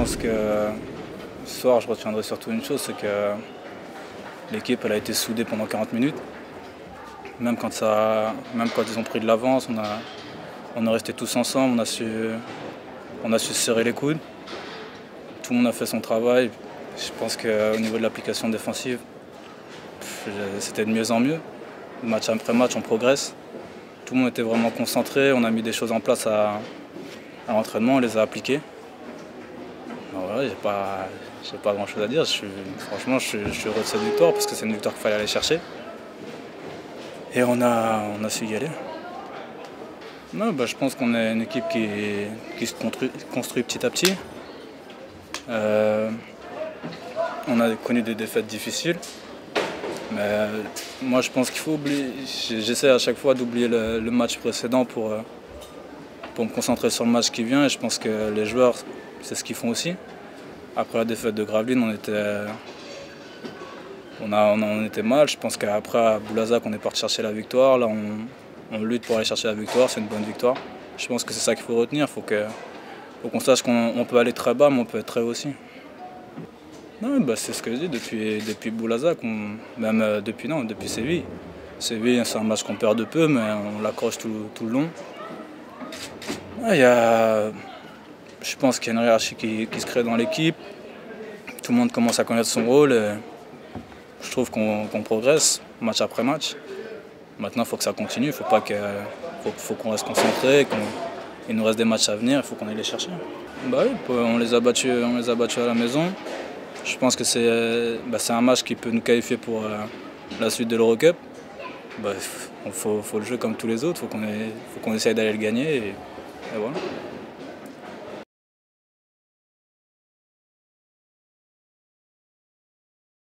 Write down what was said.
pense que ce soir, je retiendrai surtout une chose, c'est que l'équipe a été soudée pendant 40 minutes. Même quand, ça, même quand ils ont pris de l'avance, on, a, on est resté tous ensemble, on a, su, on a su serrer les coudes. Tout le monde a fait son travail. Je pense qu'au niveau de l'application défensive, c'était de mieux en mieux. Match après match, on progresse. Tout le monde était vraiment concentré, on a mis des choses en place à l'entraînement, on les a appliquées. Voilà, j'ai pas, pas grand chose à dire. franchement, je, suis heureux de cette victoire parce que c'est une victoire qu'il fallait aller chercher. Et on a, on a su y aller. Non, bah, je pense qu'on est une équipe qui, qui se construit, petit à petit. Euh, on a connu des défaites difficiles. Mais moi, je pense qu'il faut oublier. J'essaie à chaque fois d'oublier le, match précédent pour, euh, pour me concentrer sur le match qui vient. Et je pense que les joueurs, c'est ce qu'ils font aussi. Après la défaite de Gravelines, on était, on, a, on, était mal. Je pense qu'après, à Boulazac, on est parti chercher la victoire. Là, on, lutte pour aller chercher la victoire. C'est une bonne victoire. Je pense que c'est ça qu'il faut retenir. Il faut qu'on sache qu'on peut aller très bas, mais on peut être très haut aussi. bah, c'est ce que je dis depuis, depuis Boulazac, même euh, depuis, non, depuis Séville. Séville, c'est un match qu'on perd de peu, mais on l'accroche tout, tout, le long. Il y a je pense qu'il y a une hiérarchie qui, se crée dans l'équipe. Tout le monde commence à connaître son rôle. je trouve qu'on progresse match après match. Maintenant, il faut que ça continue. Il faut pas faut, qu'on reste concentré. qu'il nous reste des matchs à venir. Il faut qu'on aille les chercher. Bah on les a battus, on les a battus à la maison. Je pense que c'est bah, un match qui peut nous qualifier pour euh, la suite de l'Eurocup. Il bah, faut, faut, le jouer comme tous les autres. Il faut qu'on essaye d'aller le gagner. et voilà.